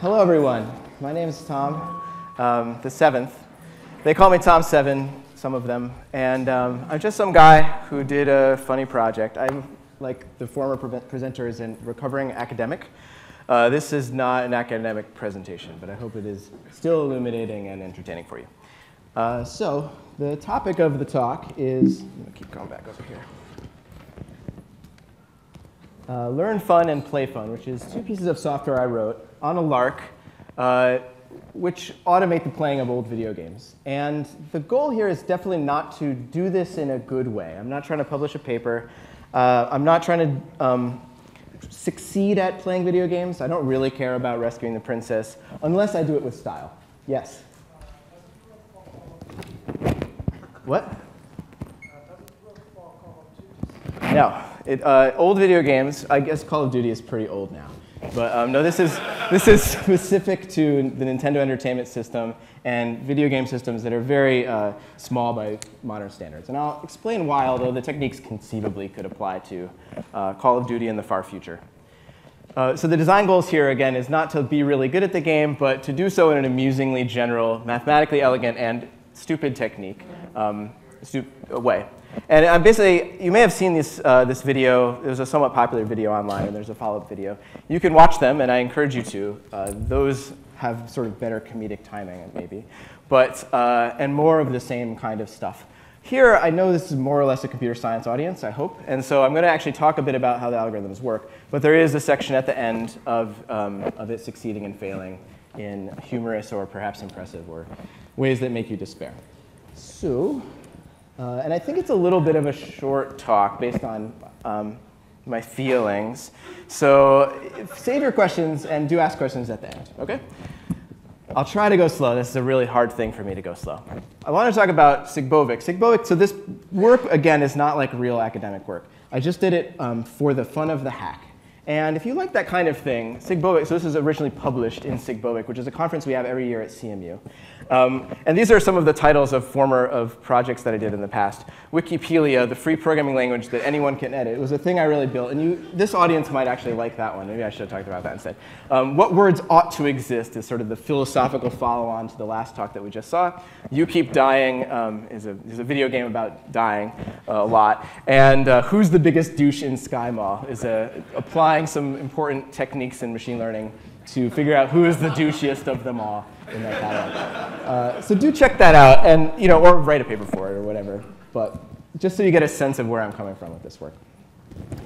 Hello, everyone. My name is Tom, um, the seventh. They call me Tom Seven, some of them, and um, I'm just some guy who did a funny project. I'm like the former pre- presenters and recovering academic. Uh, this is not an academic presentation, but I hope it is still illuminating and entertaining for you. Uh, so, the topic of the talk is, I'm gonna keep going back over here. Uh, Learn Fun and Play Fun, which is two pieces of software I wrote on a lark, uh, which automate the playing of old video games. And the goal here is definitely not to do this in a good way. I'm not trying to publish a paper. Uh, I'm not trying to um, succeed at playing video games. I don't really care about rescuing the princess, unless I do it with style. Yes? What? No. It, uh, old video games, I guess Call of Duty is pretty old now. But um, no, this is, this is specific to the Nintendo Entertainment System and video game systems that are very uh, small by modern standards. And I'll explain why, although the techniques conceivably could apply to uh, Call of Duty in the far future. Uh, so the design goals here, again, is not to be really good at the game, but to do so in an amusingly general, mathematically elegant, and stupid technique um, way. And I'm basically, you may have seen this, uh, this video. It was a somewhat popular video online, and there's a follow-up video. You can watch them, and I encourage you to. Uh, those have sort of better comedic timing, maybe, but, uh, and more of the same kind of stuff. Here, I know this is more or less a computer science audience, I hope, and so I'm going to actually talk a bit about how the algorithms work, but there is a section at the end of, um, of it succeeding and failing in humorous or perhaps impressive or ways that make you despair. So, uh, and I think it's a little bit of a short talk based on um, my feelings. So save your questions and do ask questions at the end, okay? I'll try to go slow. This is a really hard thing for me to go slow. I want to talk about SIGBOVIK. SIGBOVIK, so this work, again, is not like real academic work. I just did it um, for the fun of the hack. And if you like that kind of thing, SIGBOVIK, so this is originally published in SIGBOVIK, which is a conference we have every year at CMU. Um, and these are some of the titles of former of projects that I did in the past. Wikipedia, the free programming language that anyone can edit. It was a thing I really built. And you, this audience might actually like that one. Maybe I should have talked about that instead. Um, what words ought to exist is sort of the philosophical follow-on to the last talk that we just saw. You Keep Dying um, is, a, is a video game about dying uh, a lot. And uh, Who's the Biggest Douche in SkyMall is a, applying some important techniques in machine learning to figure out who is the douchiest of them all in that catalog. Uh, so do check that out, and you know, or write a paper for it or whatever. But just so you get a sense of where I'm coming from with this work.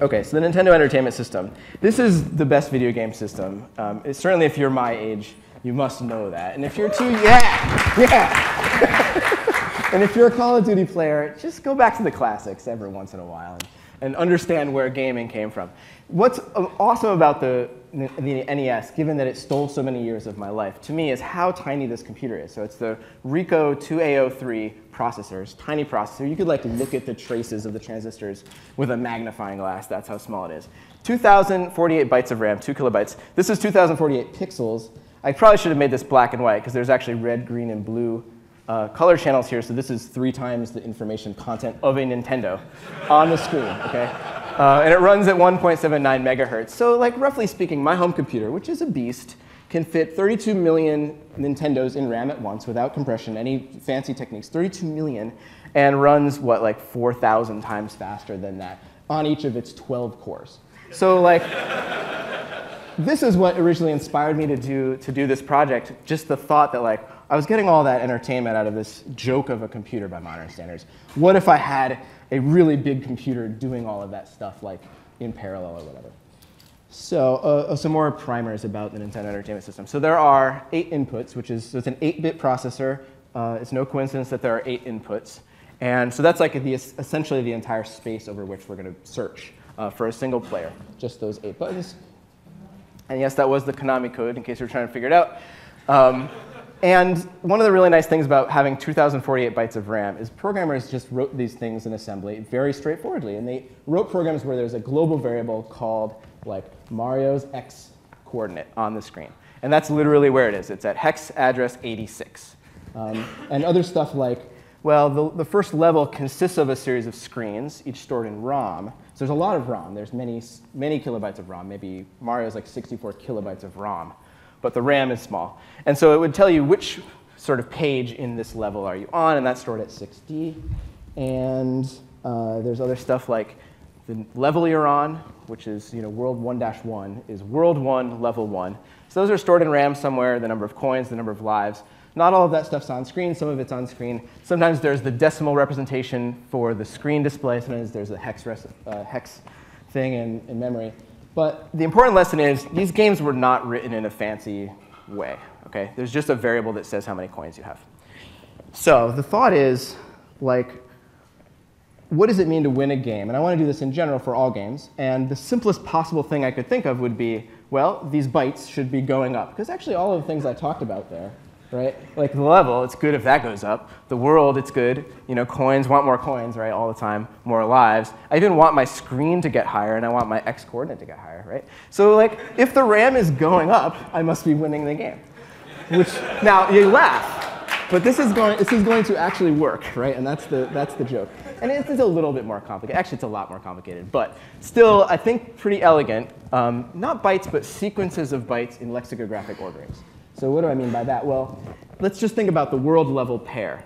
Okay, so the Nintendo Entertainment System. This is the best video game system. Um, certainly, if you're my age, you must know that. And if you're too, yeah, yeah. and if you're a Call of Duty player, just go back to the classics every once in a while and, and understand where gaming came from. What's awesome about the, the NES, given that it stole so many years of my life, to me is how tiny this computer is. So it's the Ricoh 2A03 processors, tiny processor. You could like look at the traces of the transistors with a magnifying glass. That's how small it is. 2,048 bytes of RAM, 2 kilobytes. This is 2,048 pixels. I probably should have made this black and white because there's actually red, green, and blue uh, color channels here. So this is three times the information content of a Nintendo on the screen, okay? Uh, and it runs at 1.79 megahertz. So like roughly speaking, my home computer, which is a beast, can fit 32 million Nintendos in RAM at once without compression, any fancy techniques, 32 million, and runs what, like 4,000 times faster than that on each of its 12 cores. So like, this is what originally inspired me to do, to do this project, just the thought that like, I was getting all that entertainment out of this joke of a computer by modern standards. What if I had a really big computer doing all of that stuff like in parallel or whatever. So uh, uh some more primers about the Nintendo Entertainment System. So there are eight inputs, which is so it's an 8-bit processor. Uh, it's no coincidence that there are eight inputs. And so that's like the, essentially the entire space over which we're going to search uh, for a single player, just those eight buttons. And yes, that was the Konami code, in case you're trying to figure it out. Um, and one of the really nice things about having 2048 bytes of RAM is programmers just wrote these things in assembly very straightforwardly. And they wrote programs where there's a global variable called like Mario's X coordinate on the screen. And that's literally where it is. It's at hex address 86. Um, and other stuff like, well, the, the first level consists of a series of screens, each stored in ROM. So there's a lot of ROM. There's many, many kilobytes of ROM. Maybe Mario's like 64 kilobytes of ROM. But the RAM is small. And so it would tell you which sort of page in this level are you on, and that's stored at 6D. And uh, there's other stuff like the level you're on, which is you know, world 1-1, is world 1, level 1. So those are stored in RAM somewhere, the number of coins, the number of lives. Not all of that stuff's on screen. Some of it's on screen. Sometimes there's the decimal representation for the screen display. Sometimes there's a hex, uh, hex thing in, in memory. But the important lesson is these games were not written in a fancy way. Okay? There's just a variable that says how many coins you have. So the thought is, like, what does it mean to win a game? And I want to do this in general for all games. And the simplest possible thing I could think of would be, well, these bytes should be going up. Because actually all of the things I talked about there right? Like the level, it's good if that goes up. The world, it's good. You know, coins want more coins, right, all the time, more lives. I even want my screen to get higher, and I want my x coordinate to get higher, right? So like, if the RAM is going up, I must be winning the game. Which, now, you laugh, but this is going, this is going to actually work, right? And that's the, that's the joke. And it's, a little bit more complicated. Actually, it's a lot more complicated, but still, I think, pretty elegant. Um, not bytes, but sequences of bytes in lexicographic orderings. So what do I mean by that? Well, let's just think about the world level pair.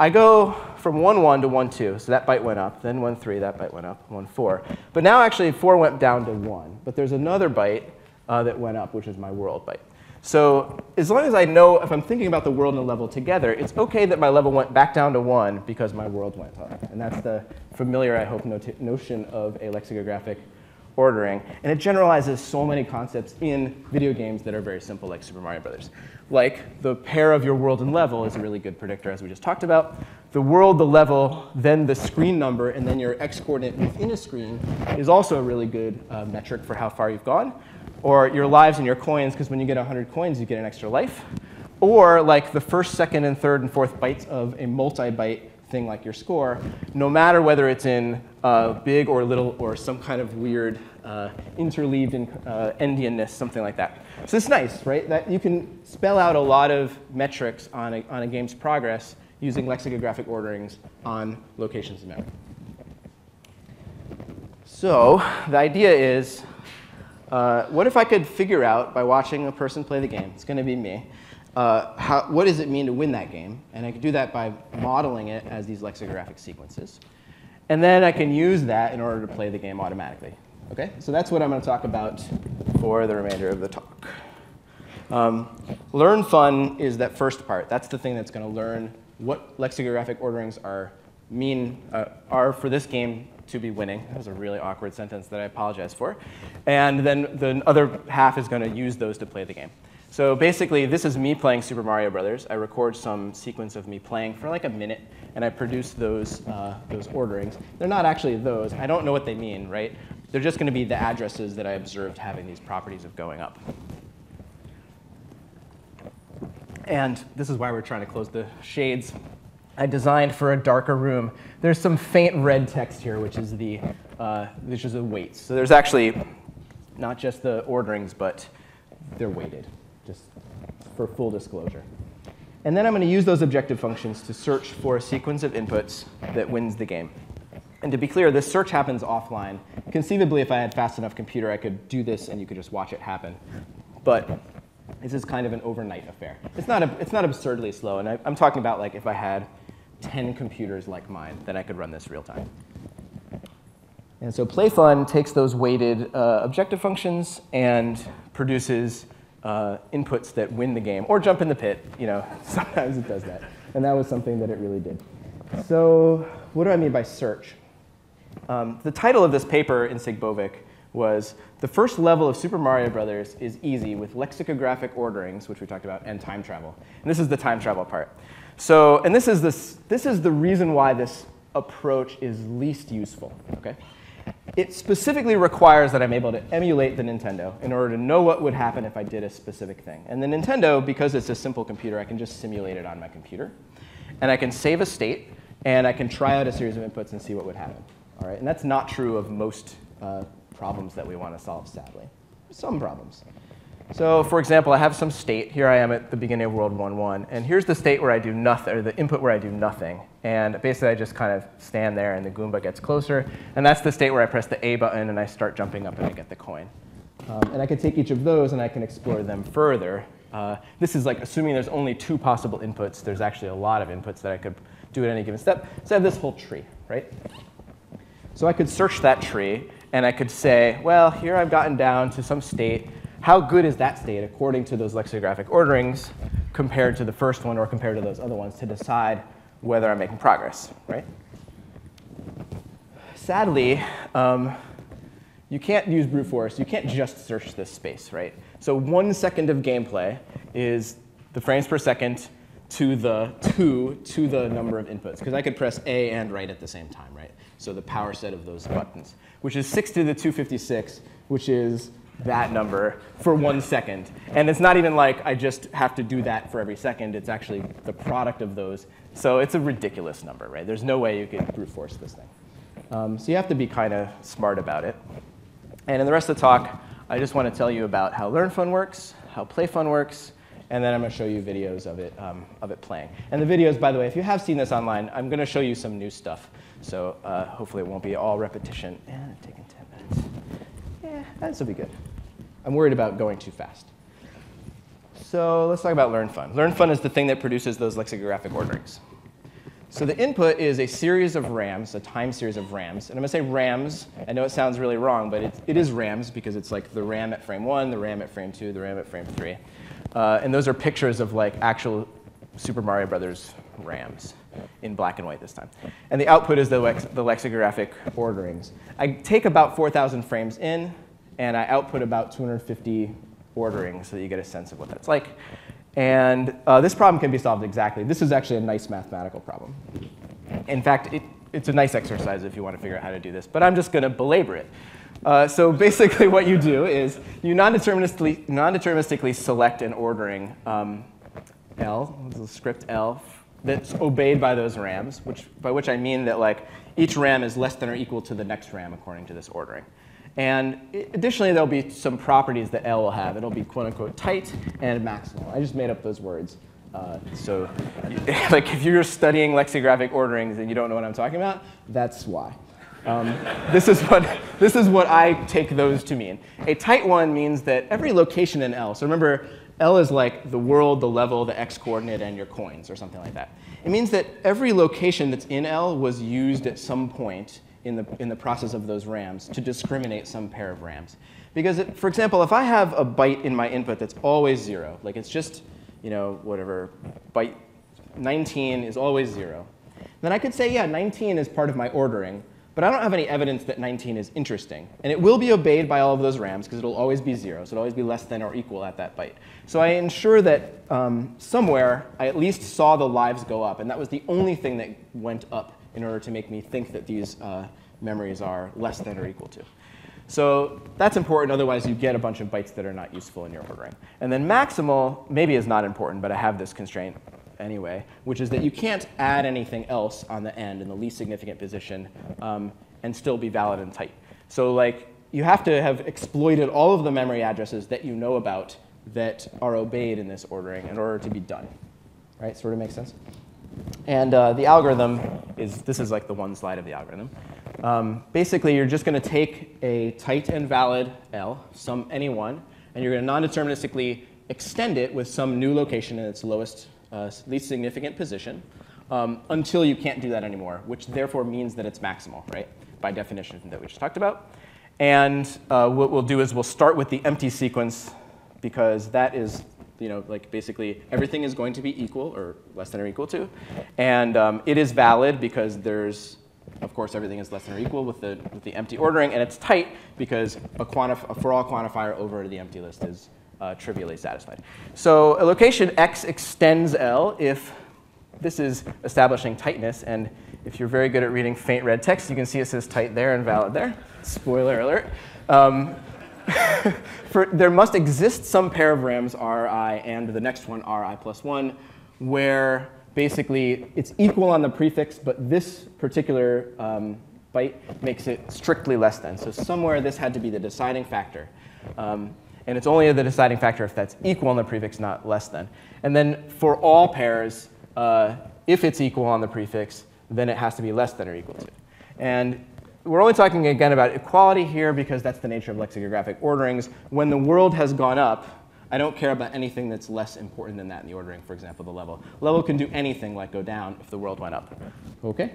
I go from 1, 1 to 1, 2, so that byte went up. Then 1, 3, that byte went up. 1, 4. But now actually 4 went down to 1. But there's another byte uh, that went up, which is my world byte. So as long as I know, if I'm thinking about the world and the level together, it's OK that my level went back down to 1 because my world went up. And that's the familiar, I hope, notion of a lexicographic ordering. And it generalizes so many concepts in video games that are very simple, like Super Mario Brothers. Like the pair of your world and level is a really good predictor, as we just talked about. The world, the level, then the screen number, and then your x coordinate within a screen is also a really good uh, metric for how far you've gone. Or your lives and your coins, because when you get 100 coins, you get an extra life. Or like the first, second, and third and fourth bytes of a multi-byte thing like your score, no matter whether it's in uh, big or little or some kind of weird uh, interleaved in, uh, endianness, something like that. So it's nice, right? That you can spell out a lot of metrics on a, on a game's progress using lexicographic orderings on locations in memory. So the idea is, uh, what if I could figure out by watching a person play the game, it's going to be me, uh, how, what does it mean to win that game? And I can do that by modeling it as these lexicographic sequences. And then I can use that in order to play the game automatically. Okay, so that's what I'm going to talk about for the remainder of the talk. Um, learn fun is that first part. That's the thing that's going to learn what lexicographic orderings are mean uh, are for this game to be winning. That was a really awkward sentence that I apologize for. And then the other half is going to use those to play the game. So basically, this is me playing Super Mario Brothers. I record some sequence of me playing for like a minute, and I produce those, uh, those orderings. They're not actually those. I don't know what they mean, right? They're just going to be the addresses that I observed having these properties of going up. And this is why we're trying to close the shades. I designed for a darker room. There's some faint red text here, which is the, uh, which is the weights. So there's actually not just the orderings, but they're weighted just for full disclosure. And then I'm going to use those objective functions to search for a sequence of inputs that wins the game. And to be clear, this search happens offline. Conceivably, if I had fast enough computer, I could do this and you could just watch it happen. But this is kind of an overnight affair. It's not, a, it's not absurdly slow. And I, am talking about like if I had 10 computers like mine, then I could run this real time. And so playfun takes those weighted uh, objective functions and produces uh, inputs that win the game, or jump in the pit. You know, sometimes it does that. And that was something that it really did. So what do I mean by search? Um, the title of this paper in SIGBOVIK was The First Level of Super Mario Brothers is Easy with Lexicographic Orderings, which we talked about, and time travel. And this is the time travel part. So, and this is, this, this is the reason why this approach is least useful, okay? It specifically requires that I'm able to emulate the Nintendo in order to know what would happen if I did a specific thing. And the Nintendo, because it's a simple computer, I can just simulate it on my computer. And I can save a state, and I can try out a series of inputs and see what would happen. All right? And that's not true of most uh, problems that we want to solve, sadly. Some problems. So for example, I have some state. Here I am at the beginning of world 1.1. And here's the state where I do nothing, or the input where I do nothing. And basically, I just kind of stand there, and the Goomba gets closer. And that's the state where I press the A button, and I start jumping up, and I get the coin. Um, and I can take each of those, and I can explore them further Uh, this is like assuming there's only two possible inputs. There's actually a lot of inputs that I could do at any given step. So I have this whole tree, right? So I could search that tree, and I could say, well, here I've gotten down to some state. How good is that state according to those lexicographic orderings compared to the first one or compared to those other ones to decide whether I'm making progress, right? Sadly, um, you can't use brute force. You can't just search this space, right? So one second of gameplay is the frames per second to the two to the number of inputs, because I could press A and right at the same time, right? So the power set of those buttons, which is 6 to the 256, which is that number for one second. And it's not even like I just have to do that for every second. It's actually the product of those. So it's a ridiculous number, right? There's no way you could brute force this thing. Um, so you have to be kind of smart about it. And in the rest of the talk, I just want to tell you about how LearnFun works, how PlayFun works, and then I'm going to show you videos of it, um, of it playing. And the videos, by the way, if you have seen this online, I'm going to show you some new stuff. So uh, hopefully it won't be all repetition. And it's taking 10 minutes. Yeah, this will be good. I'm worried about going too fast. So let's talk about LearnFun. LearnFun is the thing that produces those lexicographic orderings. So the input is a series of rams, a time series of rams. And I'm going to say rams. I know it sounds really wrong, but it, it is rams because it's like the ram at frame 1, the ram at frame 2, the ram at frame 3. Uh, and those are pictures of like actual Super Mario Brothers rams in black and white this time. And the output is the, lex the lexicographic orderings. I take about 4,000 frames in, and I output about 250 orderings so that you get a sense of what that's like. And uh, this problem can be solved exactly. This is actually a nice mathematical problem. In fact, it, it's a nice exercise if you want to figure out how to do this, but I'm just going to belabor it. Uh, so basically what you do is you non-deterministically, non-deterministically select an ordering um, L, the script L, that's obeyed by those rams, which, by which I mean that like each ram is less than or equal to the next ram according to this ordering. And additionally, there'll be some properties that L will have. It'll be quote unquote tight and maximal. I just made up those words. Uh, so like if you're studying lexicographic orderings and you don't know what I'm talking about, that's why. Um, this, is what, this is what I take those to mean. A tight one means that every location in L, so remember, L is like the world, the level, the x coordinate, and your coins, or something like that. It means that every location that's in L was used at some point in the, in the process of those rams to discriminate some pair of rams. Because, it, for example, if I have a byte in my input that's always zero, like it's just, you know, whatever, byte 19 is always zero, then I could say, yeah, 19 is part of my ordering, but I don't have any evidence that 19 is interesting. And it will be obeyed by all of those rams because it'll always be zero, so it'll always be less than or equal at that byte. So I ensure that um, somewhere I at least saw the lives go up, and that was the only thing that went up in order to make me think that these uh, memories are less than or equal to. So that's important, otherwise you get a bunch of bytes that are not useful in your ordering. And then maximal maybe is not important, but I have this constraint anyway, which is that you can't add anything else on the end in the least significant position um, and still be valid and tight. So like you have to have exploited all of the memory addresses that you know about that are obeyed in this ordering in order to be done. Right, sort of makes sense? And uh, the algorithm is, this is like the one slide of the algorithm. Um, basically, you're just going to take a tight and valid L, some any one, and you're going to non-deterministically extend it with some new location in its lowest, uh, least significant position um, until you can't do that anymore, which therefore means that it's maximal, right, by definition that we just talked about. And uh, what we'll do is we'll start with the empty sequence because that is you know, like basically everything is going to be equal or less than or equal to. And um, it is valid because there's, of course, everything is less than or equal with the, with the empty ordering. And it's tight because a, quantif a for all quantifier over the empty list is uh, trivially satisfied. So a location x extends L if this is establishing tightness. And if you're very good at reading faint red text, you can see it says tight there and valid there. Spoiler alert. Um, for, there must exist some pair of rams, ri, and the next one, ri plus 1, where basically it's equal on the prefix, but this particular um, byte makes it strictly less than. So somewhere this had to be the deciding factor. Um, and it's only the deciding factor if that's equal on the prefix, not less than. And then for all pairs, uh, if it's equal on the prefix, then it has to be less than or equal to. And we're only talking again about equality here because that's the nature of lexicographic orderings. When the world has gone up, I don't care about anything that's less important than that in the ordering, for example, the level. Level can do anything like go down if the world went up. Okay?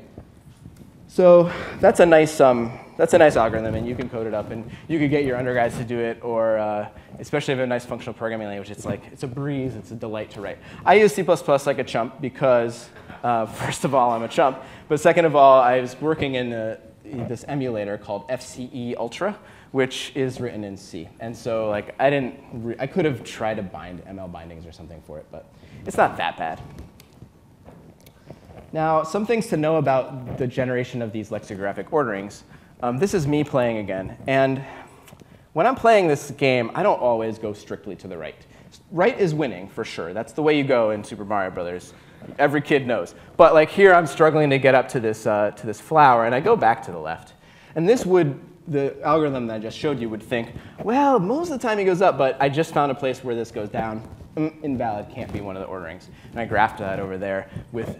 So that's a nice um, that's a nice algorithm, and you can code it up, and you could get your undergrads to do it, or uh, especially if you have a nice functional programming language, it's like it's a breeze, it's a delight to write. I use C++ like a chump because, uh, first of all, I'm a chump, but second of all, I was working in a, this emulator called FCE Ultra, which is written in C, and so like I didn't, I could have tried to bind ML bindings or something for it, but it's not that bad. Now, some things to know about the generation of these lexicographic orderings. Um, this is me playing again. And when I'm playing this game, I don't always go strictly to the right. Right is winning, for sure. That's the way you go in Super Mario Brothers. Every kid knows. But like here, I'm struggling to get up to this, uh, to this flower, and I go back to the left. And this would, the algorithm that I just showed you would think, well, most of the time he goes up, but I just found a place where this goes down. Mm, invalid, can't be one of the orderings. And I graphed that over there with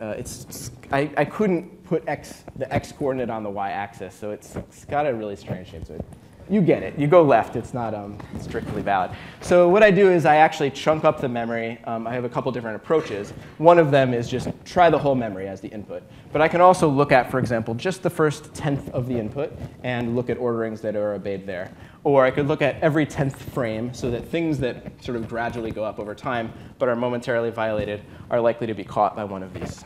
uh, it's, I, I couldn't put x, the x coordinate on the y axis, so it's, it's got a really strange shape to it. You get it. You go left. It's not um, strictly valid. So what I do is I actually chunk up the memory. Um, I have a couple different approaches. One of them is just try the whole memory as the input. But I can also look at, for example, just the first tenth of the input and look at orderings that are obeyed there. Or I could look at every 10th frame so that things that sort of gradually go up over time but are momentarily violated are likely to be caught by one of these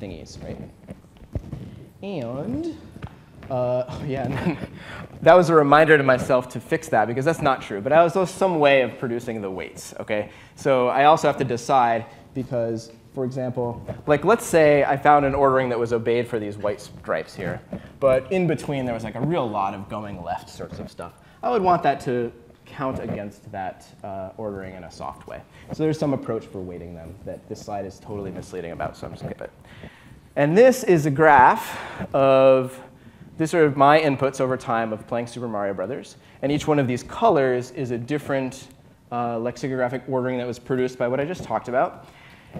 thingies, right? And uh, oh yeah, that was a reminder to myself to fix that because that's not true. But I was some way of producing the weights, okay? So I also have to decide because, for example, like let's say I found an ordering that was obeyed for these white stripes here, but in between there was like a real lot of going left sorts of stuff. I would want that to count against that uh, ordering in a soft way. So there's some approach for weighting them that this slide is totally misleading about, so I'm skip it. And this is a graph of these are my inputs over time of playing Super Mario Brothers. And each one of these colors is a different uh, lexicographic ordering that was produced by what I just talked about.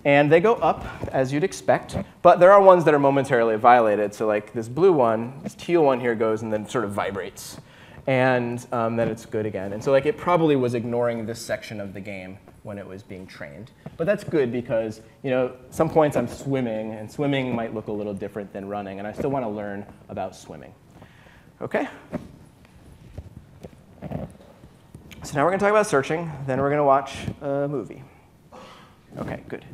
And they go up, as you'd expect. But there are ones that are momentarily violated. So like this blue one, this teal one here goes and then sort of vibrates and um, then it's good again. And so like it probably was ignoring this section of the game when it was being trained. But that's good because you know some points I'm swimming, and swimming might look a little different than running, and I still want to learn about swimming. Okay? So now we're going to talk about searching, then we're going to watch a movie. Okay, good.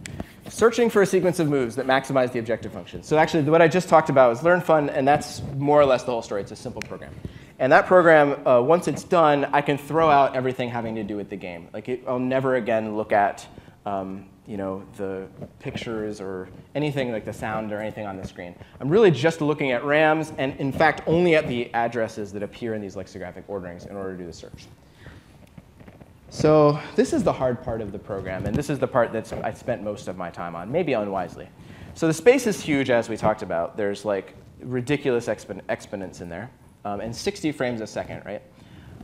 Searching for a sequence of moves that maximize the objective function. So actually, what I just talked about is learn fun, and that's more or less the whole story. It's a simple program. And that program, uh, once it's done, I can throw out everything having to do with the game. Like it, I'll never again look at um, you know, the pictures or anything like the sound or anything on the screen. I'm really just looking at RAMs and in fact only at the addresses that appear in these lexicographic orderings in order to do the search. So this is the hard part of the program, and this is the part that I spent most of my time on, maybe unwisely. So the space is huge, as we talked about. There's like ridiculous expon exponents in there um, and 60 frames a second, right?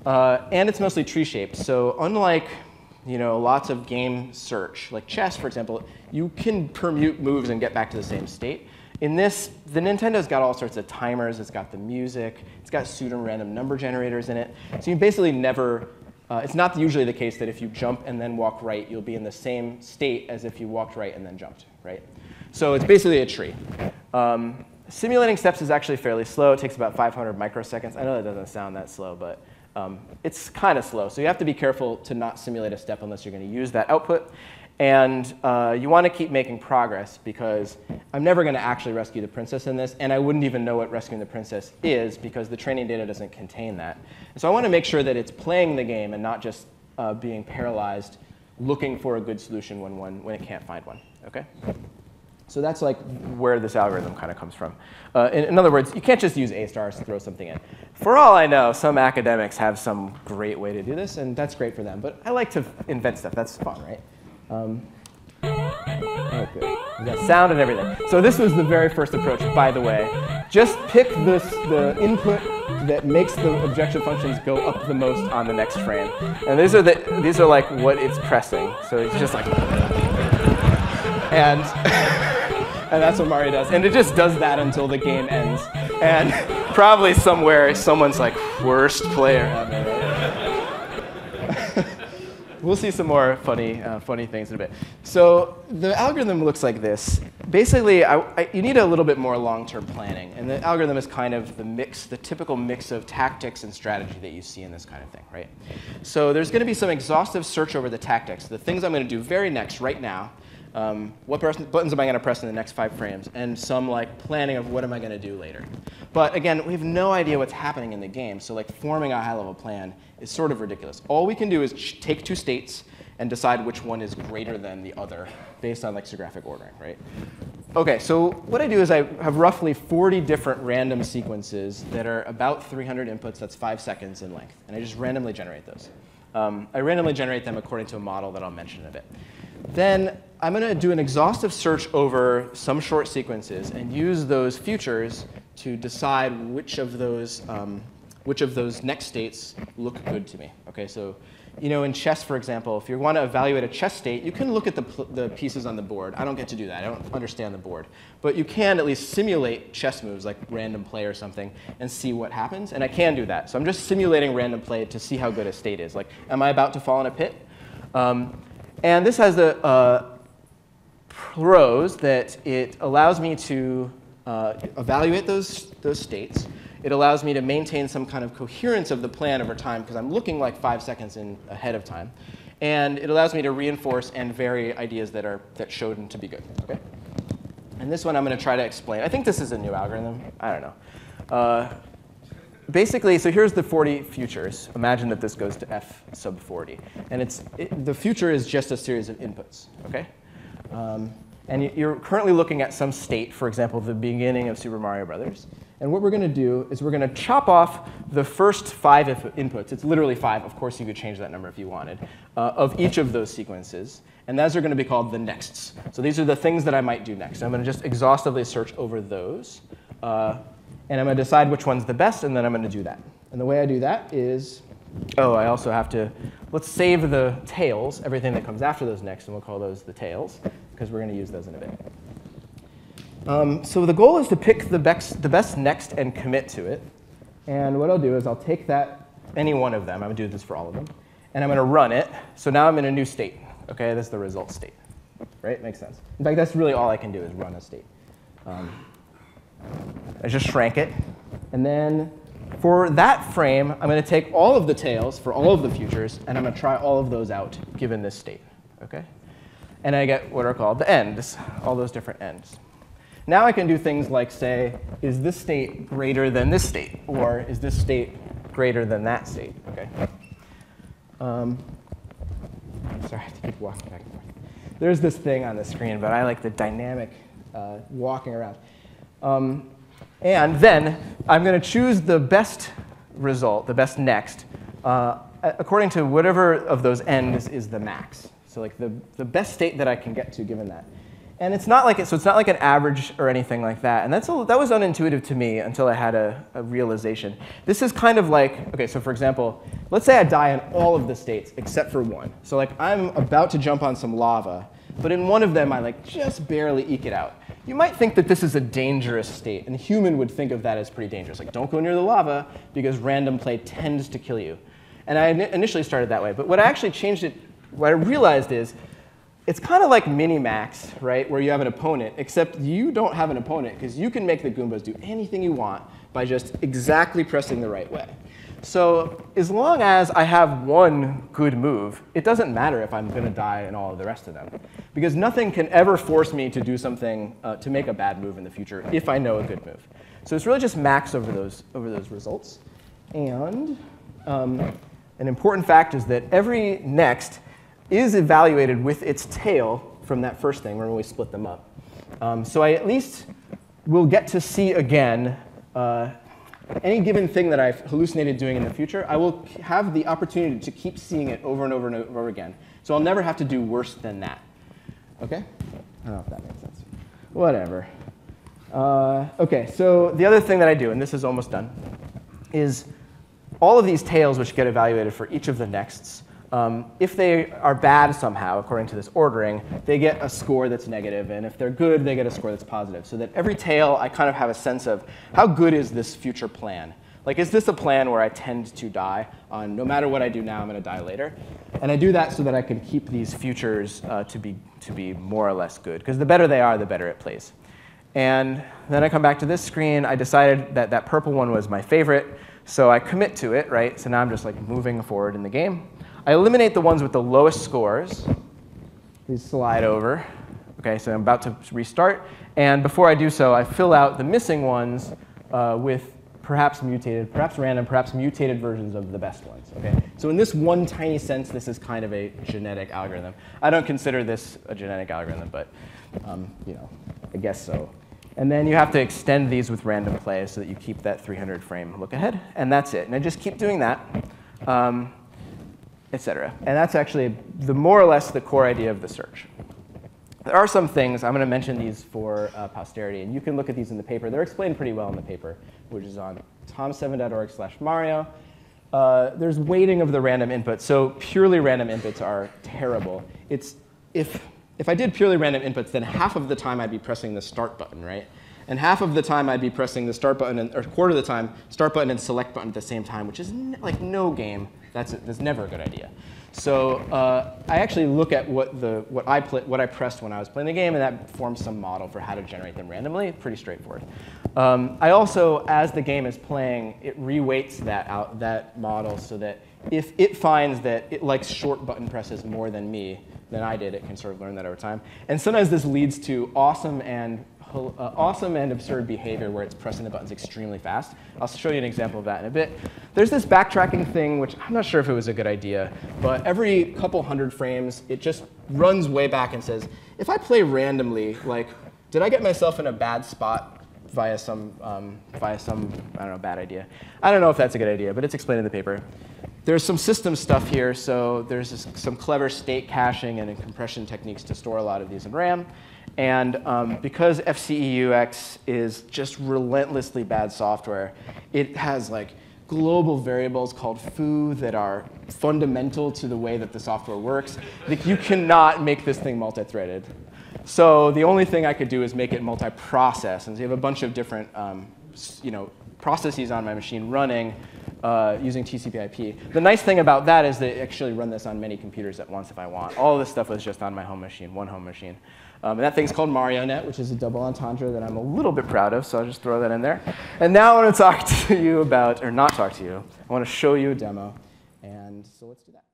Uh, and it's mostly tree shaped. So unlike you know, lots of game search, like chess, for example, you can permute moves and get back to the same state. In this, the Nintendo's got all sorts of timers. It's got the music. It's got pseudo-random number generators in it. So you basically never, uh, it's not usually the case that if you jump and then walk right, you'll be in the same state as if you walked right and then jumped, right? So it's basically a tree. Um, Simulating steps is actually fairly slow. It takes about 500 microseconds. I know that doesn't sound that slow, but um, it's kind of slow. So you have to be careful to not simulate a step unless you're going to use that output. And uh, you want to keep making progress because I'm never going to actually rescue the princess in this, and I wouldn't even know what rescuing the princess is because the training data doesn't contain that. And so I want to make sure that it's playing the game and not just uh, being paralyzed looking for a good solution when, one, when it can't find one. Okay? So that's like where this algorithm kind of comes from. Uh, in, in, other words, you can't just use A stars to throw something in. For all I know, some academics have some great way to do this, and that's great for them. But I like to invent stuff. That's fun, right? Um. We got sound and everything. So this was the very first approach, by the way. Just pick this, the input that makes the objection functions go up the most on the next frame. And these are, the, these are like what it's pressing. So it's just like, and and that's what Mario does. And it just does that until the game ends. And probably somewhere someone's like, worst player ever. we'll see some more funny, uh, funny things in a bit. So the algorithm looks like this. Basically, I, I, you need a little bit more long-term planning. And the algorithm is kind of the mix, the typical mix of tactics and strategy that you see in this kind of thing, right? So there's going to be some exhaustive search over the tactics, the things I'm going to do very next, right now, um, what buttons am I going to press in the next five frames, and some like planning of what am I going to do later. But again, we have no idea what's happening in the game, so like forming a high-level plan is sort of ridiculous. All we can do is take two states and decide which one is greater than the other based on lexicographic ordering, right? Okay, so what I do is I have roughly 40 different random sequences that are about 300 inputs, that's five seconds in length, and I just randomly generate those. Um, I randomly generate them according to a model that I'll mention in a bit. Then I'm going to do an exhaustive search over some short sequences and use those futures to decide which of those, um, which of those next states look good to me. Okay, so you know, in chess, for example, if you want to evaluate a chess state, you can look at the, the pieces on the board. I don't get to do that. I don't understand the board. But you can at least simulate chess moves, like random play or something, and see what happens. And I can do that. So I'm just simulating random play to see how good a state is. Like, am I about to fall in a pit? Um, and this has the uh, pros that it allows me to uh, evaluate those, those states. It allows me to maintain some kind of coherence of the plan over time because I'm looking like five seconds in ahead of time. And it allows me to reinforce and vary ideas that, are, that showed to be good. Okay? And this one I'm going to try to explain. I think this is a new algorithm. I don't know. Uh, basically, so here's the 40 futures. Imagine that this goes to f sub 40. And it's, it, the future is just a series of inputs. Okay? Um, and you're currently looking at some state, for example, the beginning of Super Mario Brothers. And what we're going to do is we're going to chop off the first five inputs. It's literally five. Of course, you could change that number if you wanted, uh, of each of those sequences. And those are going to be called the nexts. So these are the things that I might do next. I'm going to just exhaustively search over those. Uh, and I'm going to decide which one's the best, and then I'm going to do that. And the way I do that is, oh, I also have to, let's save the tails, everything that comes after those next, and we'll call those the tails, because we're going to use those in a bit. Um, so the goal is to pick the best, the best next and commit to it. And what I'll do is I'll take that, any one of them, I'm going to do this for all of them, and I'm going to run it. So now I'm in a new state. Okay, this is the result state. Right? Makes sense. In fact, that's really all I can do is run a state. Um, I just shrank it. And then for that frame, I'm going to take all of the tails for all of the futures, and I'm going to try all of those out given this state. Okay? And I get what are called the ends, all those different ends. Now I can do things like say, is this state greater than this state? Or is this state greater than that state? Okay. Um, sorry, I have to keep walking back and forth. There's this thing on the screen, but I like the dynamic uh, walking around. Um, and then I'm going to choose the best result, the best next, uh, according to whatever of those ends is the max. So like the, the best state that I can get to given that. And it's not like it, so it's not like an average or anything like that. And that's a, that was unintuitive to me until I had a, a, realization. This is kind of like, okay, so for example, let's say I die in all of the states except for one. So like I'm about to jump on some lava, but in one of them I like just barely eke it out. You might think that this is a dangerous state, and a human would think of that as pretty dangerous. Like, don't go near the lava because random play tends to kill you. And I initially started that way, but what I actually changed it, what I realized is, it's kind of like Minimax, right, where you have an opponent, except you don't have an opponent because you can make the Goombas do anything you want by just exactly pressing the right way. So as long as I have one good move, it doesn't matter if I'm going to die in all of the rest of them. Because nothing can ever force me to do something, uh, to make a bad move in the future if I know a good move. So it's really just max over those, over those results. And um, an important fact is that every next is evaluated with its tail from that first thing when we split them up. Um, so I at least will get to see again uh, any given thing that I've hallucinated doing in the future, I will have the opportunity to keep seeing it over and over and over again. So I'll never have to do worse than that. Okay? I don't know if that makes sense. Whatever. Uh, okay, so the other thing that I do, and this is almost done, is all of these tails which get evaluated for each of the nexts, um, if they are bad somehow, according to this ordering, they get a score that's negative, and if they're good, they get a score that's positive. So that every tail, I kind of have a sense of how good is this future plan. Like, is this a plan where I tend to die on no matter what I do now, I'm going to die later? And I do that so that I can keep these futures uh, to, be, to be more or less good. Because the better they are, the better it plays. And then I come back to this screen. I decided that that purple one was my favorite. So I commit to it, right? So now I'm just like moving forward in the game. I eliminate the ones with the lowest scores. These slide over. Okay, so I'm about to restart. And before I do so, I fill out the missing ones uh, with perhaps mutated, perhaps random, perhaps mutated versions of the best ones. Okay? So in this one tiny sense, this is kind of a genetic algorithm. I don't consider this a genetic algorithm, but um, you know, I guess so. And then you have to extend these with random play so that you keep that 300 frame look ahead. And that's it. And I just keep doing that, um, et cetera. And that's actually the more or less the core idea of the search. There are some things, I'm going to mention these for uh, posterity, and you can look at these in the paper. They're explained pretty well in the paper, which is on tom7.org slash Mario. Uh, there's weighting of the random inputs. So purely random inputs are terrible. It's, if, if I did purely random inputs, then half of the time I'd be pressing the start button, right? And half of the time I'd be pressing the start button, and, or quarter of the time, start button and select button at the same time, which is like no game. That's, that's never a good idea. So uh, I actually look at what, the, what, I what I pressed when I was playing the game, and that forms some model for how to generate them randomly. Pretty straightforward. Um, I also, as the game is playing, it reweights that, out, that model so that if it finds that it likes short button presses more than me, than I did, it can sort of learn that over time. And sometimes this leads to awesome and uh, awesome and absurd behavior where it's pressing the buttons extremely fast. I'll show you an example of that in a bit. There's this backtracking thing, which I'm not sure if it was a good idea, but every couple hundred frames, it just runs way back and says, if I play randomly, like, did I get myself in a bad spot via some, um, via some, I don't know, bad idea? I don't know if that's a good idea, but it's explained in the paper. There's some system stuff here, so there's this, some clever state caching and compression techniques to store a lot of these in RAM. And um, because FCEUX is just relentlessly bad software, it has like global variables called foo that are fundamental to the way that the software works. Like you cannot make this thing multi-threaded. So the only thing I could do is make it multi-process. And so you have a bunch of different um, you know, processes on my machine running uh, using TCP/IP. The nice thing about that is they actually run this on many computers at once if I want. All this stuff was just on my home machine, one home machine. Um, and that thing's called MarioNet, which is a double entendre that I'm a little bit proud of, so I'll just throw that in there. And now I want to talk to you about, or not talk to you, I want to show you a demo. And so let's do that.